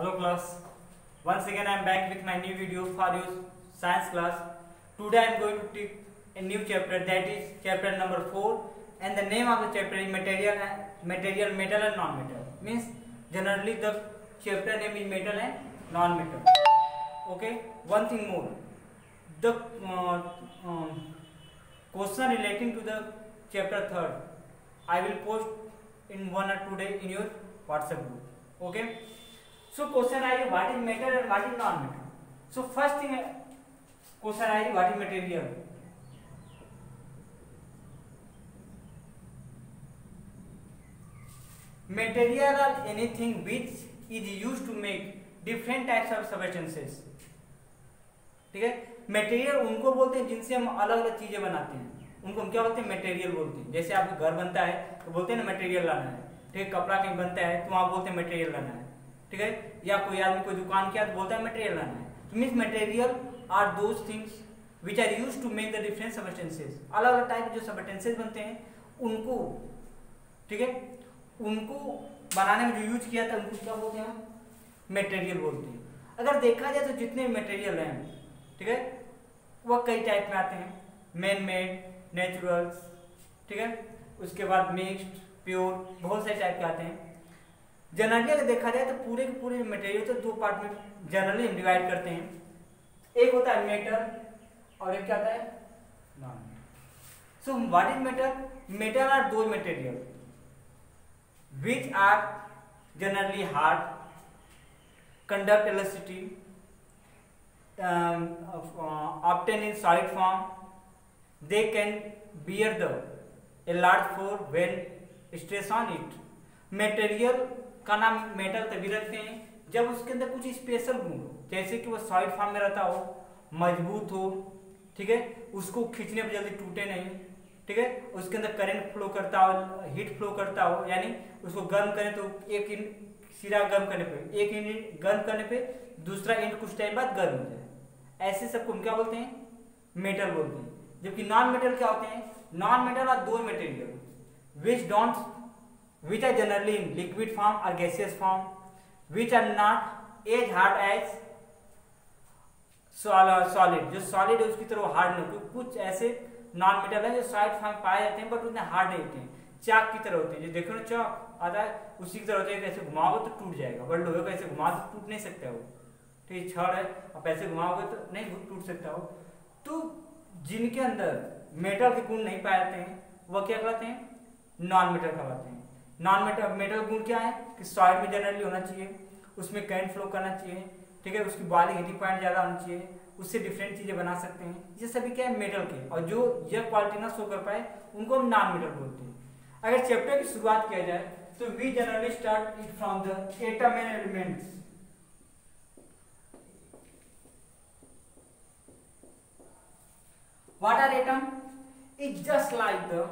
Hello class. Once again I am back with my new video for your science class. Today I am going to take a new chapter that is chapter number 4 and the name of the chapter is material material metal and non-metal. Means generally the chapter name is metal and non-metal. Okay. One thing more. The uh, um, question relating to the chapter 3rd I will post in one or two days in your WhatsApp group. Okay. So question आएगी what is metal and what is non metal so first thing question I what is material material are anything which is use to make different types of substances ठीक है? Material उनको बोलते हैं जिनसे हम अलग अलग चीज़ें बनाते हैं। उनको हम क्या बोलते हैं? मटेरियल बोलते हैं। जैसे आपका घर बनता है तो बोलते हैं ना मटेरियल लाना है। ठीक है? कपड़ा कहीं बनता है तो वहाँ बोलते हैं मटेरियल लाना है। ठीक है? या कोई आदमी कोई दुकान किया तो बोलता है मटेरियल लाना है। तो means material are those things which are use to make the different substances अलग अलग टाइप के जो सबस्टेंसेज बनते हैं, उनको, ठीक है? उनको बनाने में जो यूज़ किया था, उनको क्या बोलते हैं? मटेरियल बोलते हैं। अगर देखा जाए तो जितने मटेरियल हैं, ठीक है? वह कई टाइप में आते हैं। मैन मेड नेचुरल्स ठीक है? उसके बाद मिक्स्ड प्योर बहुत सारे टाइप के आते हैं। जनरली अगर देखा जाए तो पूरे के पूरे मटेरियल तो दो पार्ट में जनरली हम डिवाइड करते हैं। एक होता है मेटर और एक क्या होता है? Non so what is metal metal are those material which are generally hard um, uh, obtained in solid form. They can bear the a large force when stress on it. Material का नाम metal तभी रखते हैं जब उसके अंदर कुछ special गुण जैसे कि वो सॉलिड फॉर्म में रहता हो, मज़बूत हो, ठीक है? उसको खींचने पर जल्दी टूटे नहीं, ठीक है? उसके अंदर करंट फ्लो करता हो हीट फ्लो करता हो, यानी उसको गर्म करें तो एक इंड सिरा गर्म करने पे, एक इंड गर्म करने पे दूसरा इंड कुछ टाइम बाद गर्म हो जाए। ऐसे सबको हम क्या बोलते हैं? मेटल बोलते हैं। जबकि नॉन मेटल क्या होते हैं? नॉन मेटल और those material which don't which are generally in liquid form और gaseous form which are not as hard as solid जो सॉलिड है, उसकी तरह हार्ड नहीं होती। कुछ ऐसे नॉन मेटल है जो सॉलिड फॉर्म पाए जाते हैं बट उतने हार्ड नहीं होते हैं। चाक की तरह होते हैं। जो देखो ना चाक आता है उसी की तरह होते हैं ऐसे घुमाओगे तो टूट जाएगा। बट लोहे को ऐसे घुमा तो टूट नहीं सकता वो। ठीक है छड़ है, आप ऐसे घुमाओगे तो नहीं टूट सकता हो तो जिनके अंदर मेटल के गुण नहीं पाए जाते हैं वह क्या कहलाते हैं? नॉन मेटल कहलाते हैं। नॉन मेटल मेटल गुण क्या है? कि सॉइड में जनरली होना चाहिए, उसमें करंट फ्लो करना चाहिए, ठीक है? उसकी बॉलिंग हीटिंग पॉइंट ज़्यादा होना चाहिए, उससे डिफरेंट चीज़ें बना सकते हैं। ये सभी क्या है? मेटल के। और जो यह क्वालिटी ना शो कर पाए, उनको हम नॉन मेटल बोलते हैं। अगर चैप्टर की शुरुआत किया जाए तो we generally start it from the atom and elements what are atom? Is just like the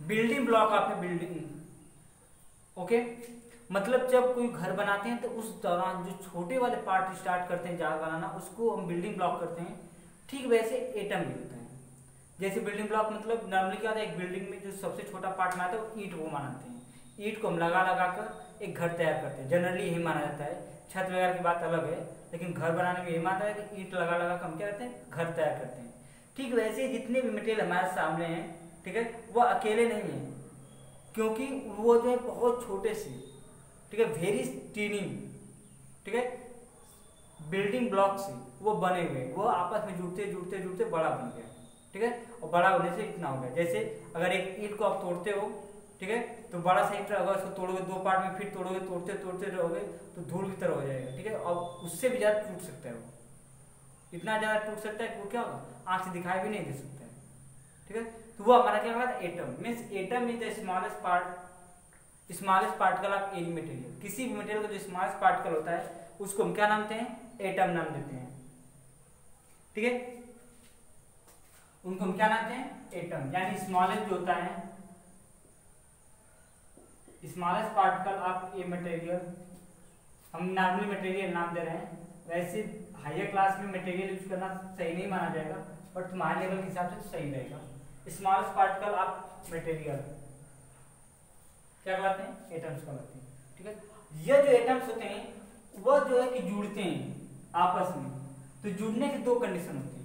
building block of a building okay मतलब जब कोई घर बनाते हैं तो उस दौरान जो छोटे वाले पार्ट स्टार्ट करते हैं जहाज़ बनाना, उसको हम बिल्डिंग ब्लॉक करते हैं। ठीक वैसे एटम भी होता है। जैसे बिल्डिंग ब्लॉक मतलब नॉर्मली क्या होता है, एक बिल्डिंग में जो सबसे छोटा पार्ट आता है, वो ईट को मानते हैं। ईट को हम लगा लगा कर एक घर तैयार करते हैं। जनरली यही माना जाता है। छत वगैरह की बात अलग है, लेकिन घर बनाने में यही मानता है कि ईट लगा लगा कर हम क्या करते हैं, घर तैयार करते हैं। ठीक वैसे जितने भी मटेरियल हमारे सामने हैं ठीक है? वो अकेले नहीं है, क्योंकि वो जो है बहुत छोटे से, ठीक है? वेरी टीनी ठीक है? बिल्डिंग ब्लॉक से वो बने हुए, वो आपस में जुड़ते जुड़ते जुड़ते बड़ा बन गया, ठीक है? और बड़ा होने से इतना हो गया। जैसे अगर एक ईट को आप तोड़ते हो, ठीक है? तो बड़ा सा ईट अगर उसको तोड़ोगे, दो पार्ट में फिर तोड़ोगे, तोड़ते तोड़ते रहोगे तो धूल की तरह हो जाएगा, ठीक है? और उससे भी ज़्यादा टूट सकता है वो। इतना ज़्यादा टूट सकता है वो क्या होगा? आँख से दिखाई भी नहीं दे सकता है, ठीक है? तो वो हमारा क्या होगा? Atom means atom is the smallest part smallest particle of any material किसी भी मटेरियल का जो स्मॉलेस्ट पार्टिकल होता है, उसको हम क्या नाम देते हैं? एटम नाम देते हैं। ठीक है? उनको हम क्या नामते हैं? एटम यानी स्मॉलेस्ट जो होता है smallest particle of a material हम नॉर्मली मटेरियल नाम दे रहे हैं। वैसे हायर क्लास में मटेरियल यूज़ करना सही नहीं माना जाएगा बट तुम्हारे लेवल के हिसाब से तो सही रहेगा। स्मॉलेस्ट पार्टिकल ऑफ़ मटेरियल क्या कहलाते हैं? एटम्स कहलाते हैं। ठीक है? ये जो एटम्स होते हैं, वह जो है कि जुड़ते हैं आपस में। तो जुड़ने के दो कंडीशन होते है।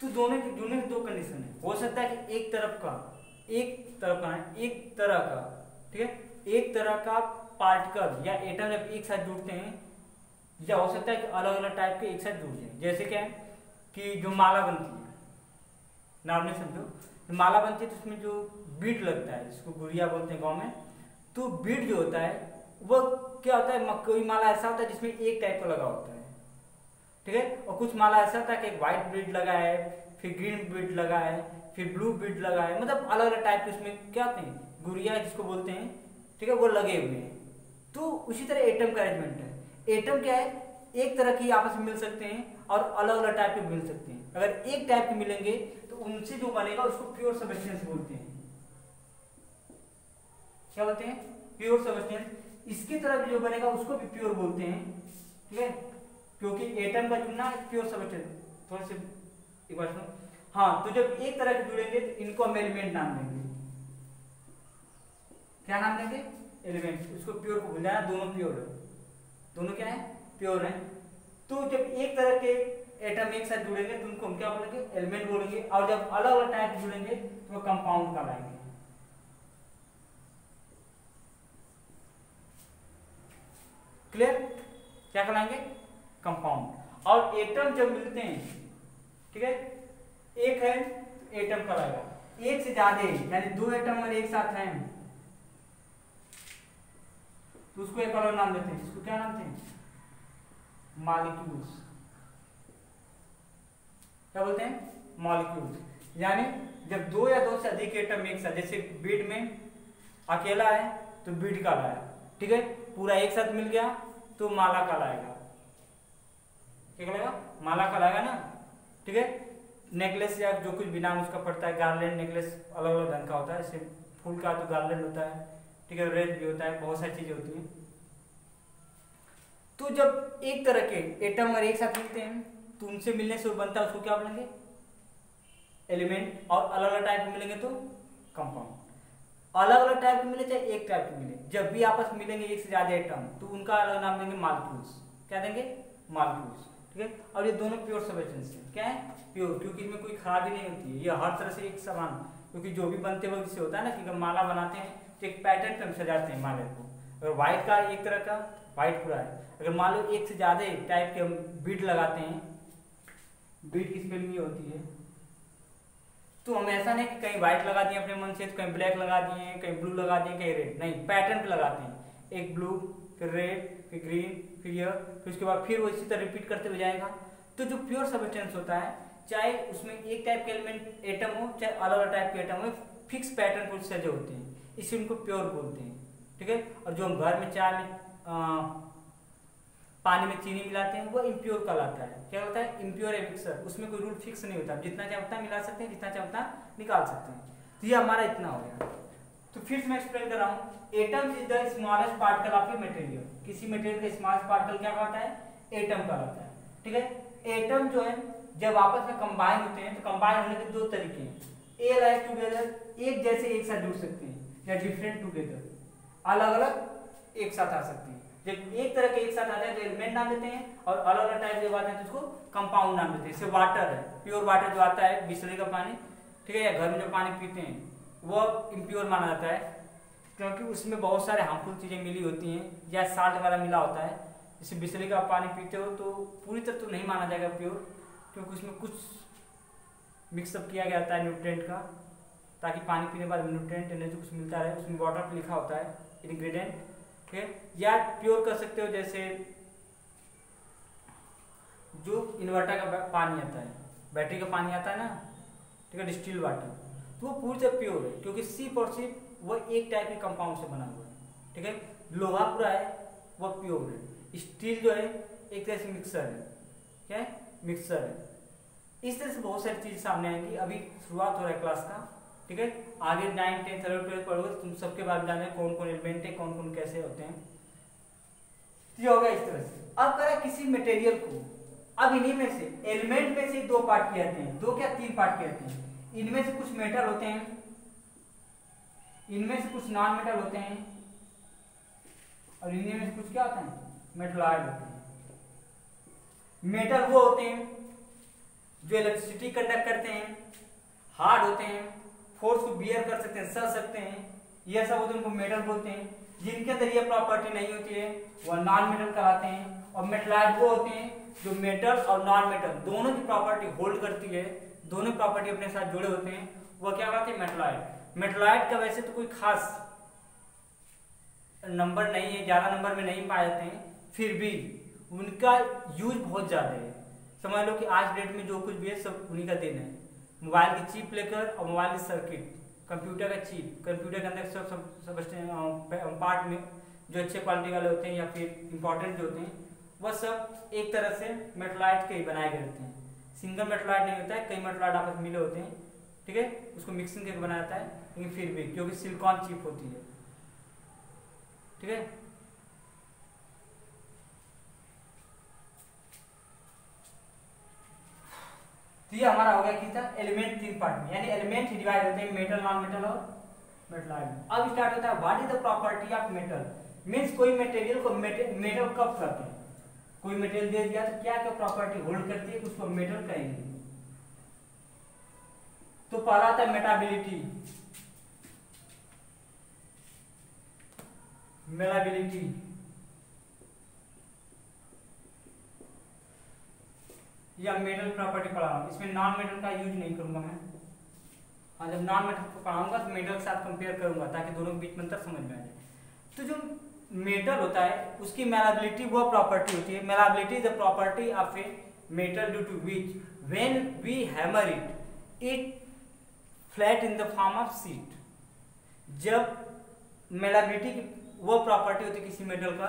तो दोनों की दोनों की दो कंडीशन है। हो सकता है कि एक तरफ़ का, एक तरफ़ का एक तरह का, ठीक है? एक तरह का पार्टिकल या एटम जब एक साथ जुड़ते हैं, या हो सकता है कि अलग अलग टाइप के एक साथ जुड़ जाए। जैसे क्या है कि जो माला बनती है नॉर्मली समझो जो माला बनती है तो उसमें जो बीट लगता है, जिसको गुड़िया बोलते हैं गाँव में तो बीट जो होता है, वो क्या होता है कोई माला ऐसा होता है जिसमें एक टाइप का लगा होता है। ठीक है? और कुछ माला ऐसा है कि एक व्हाइट ब्रिड लगा है, फिर ग्रीन ब्रिड लगा है, फिर ब्लू ब्रिड लगा है। मतलब अलग अलग टाइप के उसमें क्या होते हैं? गुड़िया जिसको बोलते हैं, ठीक है? वो लगे हुए हैं। तो उसी तरह एटम का अरेंजमेंट है। एटम क्या है? एक तरह की आपस में मिल सकते हैं और अलग अलग टाइप के मिल सकते हैं। अगर एक टाइप के मिलेंगे तो उनसे जो बनेगा, उसको प्योर सबस्टेंस बोलते हैं। क्या बोलते हैं? प्योर सबस्टेंस इसकी तरफ़ जो बनेगा, उसको भी प्योर बोलते हैं। ठीक है? क्योंकि एटम का जुड़ना प्योर सबस्टेंस थोड़ा से एक बार सुनो। हाँ तो जब एक तरह के जुड़ेंगे तो इनको हम एलिमेंट नाम देंगे। क्या नाम देंगे? एलिमेंट उसको प्योर को भूल जाना, दोनों प्योर है। दोनों क्या है? प्योर है। तो जब एक तरह के एटम एक साथ जुड़ेंगे तो उनको हम क्या बोलेंगे? एलिमेंट बोलेंगे। और जब अलग अलग टाइप जुड़ेंगे तो वो कंपाउंड कहलाएँगे। क्लियर क्या कहलाएँगे? कंपाउंड और एटम जब मिलते हैं, ठीक है? एक है तो एटम कहलाएगा एक से ज़्यादा, यानी दो एटम अगर एक साथ हैं। तो उसको एक अलग नाम देते हैं। इसको क्या नाम हैं? मॉलिक्यूल्स क्या बोलते हैं? मॉलिक्यूल्स यानी जब दो या दो से अधिक एटम एक साथ, जैसे बीड में अकेला है तो बीड का लाया ठीक है? पूरा एक साथ मिल गया तो माला का लाएगा क्या कहलाएगा माला का लाएगा ना ठीक है? नेकलेस या जो कुछ भी नाम उसका पड़ता है गार्लैंड नेकलेस अलग अलग ढंग का होता है। जैसे फूल का तो गार्लैंड होता है, ठीक है? रेड भी होता है, बहुत सारी चीज़ें होती हैं। तो जब एक तरह के एटम अगर एक साथ मिलते हैं तो उनसे मिलने से बनता है, उसको क्या बोलेंगे? एलिमेंट और अलग अलग टाइप के मिलेंगे तो कंपाउंड अलग अलग टाइप मिले चाहे एक टाइप के मिले, जब भी आपस मिलेंगे एक से ज़्यादा एटम तो उनका अलग नाम देंगे मालिक्यूल्स क्या देंगे? मालिक्यूल्स ठीक है? और ये दोनों प्योर सबस्टेंस है। क्या है? प्योर क्योंकि इसमें कोई खराबी नहीं होती है। ये हर तरह से एक समान, क्योंकि जो भी बनते वक्त होता है ना कि माला बनाते हैं तो एक पैटर्न पे हम सजाते हैं माले को। अगर व्हाइट का एक तरह का व्हाइट पूरा है। अगर मान लो एक से ज़्यादा टाइप के हम बीट लगाते हैं बीट की स्पेलिंग ये होती है? तो हम ऐसा नहीं कि कहीं व्हाइट लगा दिए अपने मन से तो कहीं ब्लैक लगा दिए, कहीं ब्लू लगा दिए, कहीं रेड नहीं पैटर्न पे लगाते हैं। एक ब्लू फिर रेड फिर ग्रीन फिर यह फिर उसके बाद फिर वो इसी तरह रिपीट करते हुए जाएगा। तो जो प्योर सबस्टेंस होता है, चाहे उसमें एक टाइप के एलिमेंट एटम हो, चाहे अलग अलग टाइप के एटम हो फिक्स पैटर्न को सजे होते हैं। इसे उनको प्योर बोलते हैं, ठीक है? और जो हम घर में चाय में पानी में चीनी मिलाते हैं, वो इम्प्योर कहलाता है। क्या होता है? इम्प्योर मिक्सर उसमें कोई रूल फिक्स नहीं होता। जितना चाहे उतना मिला सकते हैं, जितना चाहे उतना निकाल सकते हैं। तो ये हमारा इतना हो गया। तो फिर मैं एक्सप्लेन कर रहा हूँ। Atom is the smallest particle of a material किसी मटेरियल का स्मॉलेस्ट पार्टिकल क्या कहलाता है? एटम कहलाता है। ठीक है? एटम जो है, जब आपस में कंबाइन होते हैं तो कंबाइन होने के दो तरीके हैं। ए लाइक टुगेदर एक जैसे एक साथ जुड़ सकते हैं, या डिफरेंट टुगेदर अलग अलग एक साथ आ सकते हैं। जब एक तरह के एक साथ आते हैं तो एलिमेंट नाम देते हैं, और अलग अलग टाइप जब आते हैं तो उसको कंपाउंड नाम देते हैं। जैसे वाटर है प्योर वाटर जो आता है, बिस्लरी का पानी, ठीक है? या घर में जो पानी पीते हैं वो इम्प्योर माना जाता है। क्योंकि उसमें बहुत सारे हार्मफुल चीज़ें मिली होती हैं, या साल्ट वगैरह मिला होता है। जैसे बिजली का पानी पीते हो तो पूरी तरह तो नहीं माना जाएगा प्योर क्योंकि उसमें कुछ मिक्सअप किया गया होता है न्यूट्रेंट का, ताकि पानी पीने के बाद न्यूट्रेंट एनर्जी कुछ मिलता रहे। उसमें वाटर पर लिखा होता है इन्ग्रीडियंट ठीक है या प्योर कर सकते हो, जैसे जो इन्वर्टर का पानी आता है बैटरी का पानी आता है ना, ठीक है डिस्टिल वाटर तो वो पूरी तरह प्योर है, क्योंकि सिर्फ़ और सिप वो एक टाइप के कंपाउंड से बना हुआ है, ठीक है? लोहा पूरा है, वो प्योर है। स्टील जो है, एक तरह से मिक्सर है क्या है? मिक्सर है। इस तरह से बहुत सारी चीज़ सामने आएँगी। अभी शुरुआत हो रहा है क्लास का, ठीक है? आगे नाइन टेंथ इलेवन ट्वेल्थ पढ़ोगे, तुम सबके बारे में जाने कौन कौन एलिमेंट है कौन कौन कैसे होते हैं। ये हो गया इस तरह से। अब करा किसी मटेरियल को। अब इन्हीं में से एलिमेंट में से दो पार्ट किए जाते हैं। दो क्या? तीन पार्ट किए जाते हैं। इनमें से कुछ मेटल होते हैं। इनमें से कुछ नॉन मेटल होते हैं और इनमें से कुछ क्या होता है? मेटलॉइड होते हैं। मेटल वो होते हैं जो इलेक्ट्रिसिटी कंडक्ट करते हैं हार्ड होते हैं फोर्स को बियर कर सकते हैं, सह सकते हैं यह सब होते हैं उनको मेटल बोलते हैं। जिनके अंदर ये प्रॉपर्टी नहीं होती है वह नॉन मेटल कहलाते हैं। और मेटलॉइड वो होते हैं जो मेटल और नॉन मेटल दोनों की प्रॉपर्टी होल्ड करती है, दोनों प्रॉपर्टी अपने साथ जुड़े होते हैं वह क्या कहते हैं? मेटलॉइड मेटलॉइड का वैसे तो कोई खास नंबर नहीं है ज़्यादा नंबर में नहीं पाए जाते हैं फिर भी उनका यूज़ बहुत ज़्यादा है। समझ लो कि आज डेट में जो कुछ भी है सब उन्हीं का दिन है। मोबाइल की चिप लेकर और मोबाइल की सर्किट कंप्यूटर का चिप कंप्यूटर के अंदर सब सब, सब पार्ट में जो अच्छे क्वालिटी वाले होते हैं या फिर इंपॉर्टेंट जो होते हैं वह सब एक तरह से मेटलाइट के ही बनाए गए होते हैं। सिंगल मेटलाइट नहीं होता है कई मेटलाइट आपस मिले होते हैं ठीक है? उसको मिक्सिंग करके बनाया जाता है। लेकिन फिर भी, क्योंकि सिलिकॉन चिप होती है। ठीक है? तो ये हमारा हो गया कितना? एलिमेंट तीन पार्ट में। यानी एलिमेंट डिवाइड होते हैं मेटल नॉन मेटल और मेटलाइड अब स्टार्ट होता है what is the property of metal means कोई मटेरियल को मेटल कब कहते हैं? कोई मेटेरियल दे दिया तो क्या क्या प्रॉपर्टी होल्ड करती है, उसको मेटल कहेंगे। तो पहला था मेटाबिलिटी मेलाबिलिटी या मेटल प्रॉपर्टी पढ़ा रहा इसमें नॉन मेटल का यूज़ नहीं करूँगा मैं। हाँ जब नॉन मेटल को पढ़ाऊँगा तो मेटल के साथ कंपेयर करूँगा, ताकि दोनों के बीच में अंतर समझ में आ जाए। तो जो मेटल होता है, उसकी मेलाबिलिटी वो प्रॉपर्टी होती है। Malleability is property of a metal due to which when we hammer it it flat in the form of sheet जब मेलाबिलिटी वो प्रॉपर्टी होती है किसी मेटल का,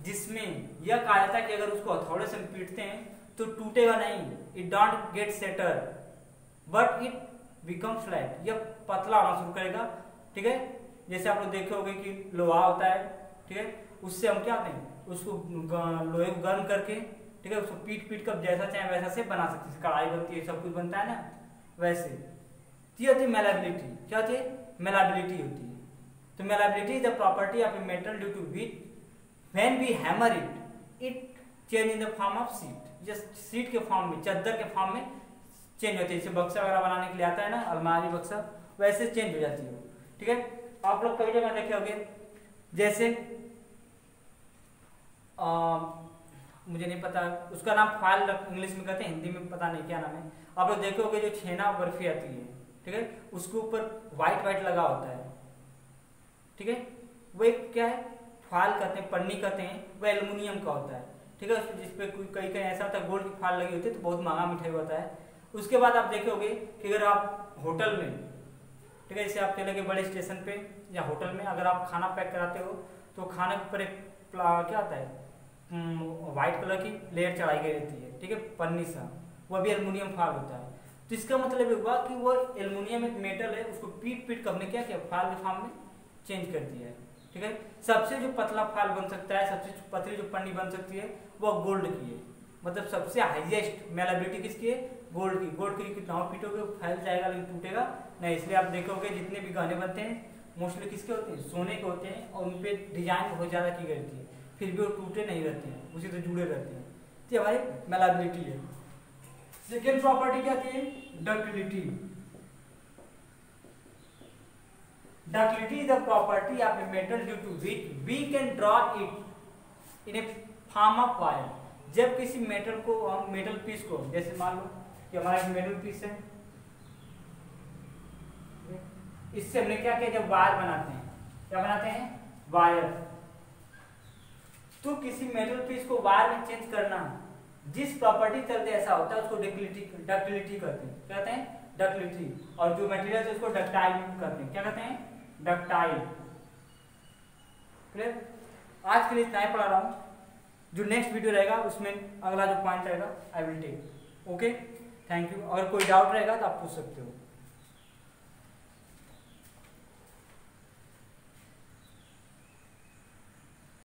जिसमें यह कहा जाता है कि अगर उसको हथौड़े से पीटते हैं तो टूटेगा नहीं it don't get shatter but it become flat यह पतला होना शुरू करेगा, ठीक है? जैसे आप लोग देखे होंगे कि लोहा होता है, ठीक है? उससे हम क्या करते हैं उसको लोहे को गर्म करके, ठीक है? उसको पीट पीट कर जैसा चाहे वैसा से बना सकते हैं। कढ़ाई बनती है, सब कुछ बनता है ना? वैसे। तो होती है मेलाबिलिटी क्या होती है? मेलाबिलिटी होती है। तो malleability is the property of a metal due to which when we hammer it it change in the form of sheet just sheet के फॉर्म में चद्दर के फॉर्म में चेंज होती है। जैसे बक्सा वगैरह बनाने के लिए आता है ना अलमारी बक्सा वैसे चेंज हो जाती है। ठीक है? आप लोग कई जगह देखे होंगे जैसे आ, मुझे नहीं पता उसका नाम फ़ाइल इंग्लिश में कहते हैं हिंदी में पता नहीं क्या नाम है। आप लोग देखोगे जो छेना बर्फ़ी आती है ठीक है? उसके ऊपर व्हाइट व्हाइट लगा होता है। ठीक है? वो एक क्या है? फ़ाइल कहते हैं पन्नी कहते हैं वो एल्यूमिनियम का होता है। ठीक है? जिसपे कोई कहीं कहीं ऐसा होता है गोल्ड की फ़ाइल लगी होती है तो बहुत महँगा मिठाई होता है। उसके बाद आप देखोगे कि अगर आप होटल में ठीक है? जैसे आप चले गए बड़े स्टेशन पे या होटल में अगर आप खाना पैक कराते हो तो खाने के ऊपर एक क्या आता है? हम्म, कलर की लेयर चढ़ाई गई रहती है। ठीक है? पन्नी सा। वह भी एल्यूमिनियम फाल होता है। तो इसका मतलब ये हुआ कि वो एल्यूमिनियम एक मेटल है उसको पीट पीट कर क्या किया? फाल के फॉर्म में चेंज कर दिया है, ठीक है? सबसे जो पतला फाल बन सकता है, सबसे पतली जो पन्नी बन सकती है, वो गोल्ड की है। मतलब सबसे हाईएस्ट मेलाबिलिटी किसकी है? गोल्ड की। गोल्ड की कितना पीटोगे फैल जाएगा लेकिन टूटेगा? नहीं, इसलिए आप देखोगे जितने भी गहने बनते हैं मोस्टली किसके होते हैं? सोने के होते हैं और उन पर डिज़ाइन बहुत ज़्यादा की गई है फिर भी वो टूटे नहीं रहते हैं, उसी से जुड़े रहते हैं। तो हमारी मेलाबिलिटी है। सेकेंड प्रॉपर्टी क्या थी? Ductility ductility is the property of a metal due to which we can draw it in a form of wire. जब किसी मेटल को हम मेटल पीस को, जैसे मान लो कि हमारा एक मेटल पीस है। इससे हमने क्या किया? जब वायर बनाते हैं। क्या बनाते हैं? वायर तो किसी मेटल पीस को वायर में चेंज करना, जिस प्रॉपर्टी चलते ऐसा होता है, उसको डक्टिलिटी डक्टिलिटी कहते हैं। कहते हैं? डक्टिलिटी और जो मटेरियल है, उसको डक्टाइल कहते हैं। क्या कहते हैं? Ductile clear? आज के लिए इतना ही पढ़ा रहा हूँ। जो नेक्स्ट वीडियो रहेगा, उसमें अगला जो पॉइंट रहेगा I will take okay thank you अगर कोई डाउट रहेगा तो आप पूछ सकते हो।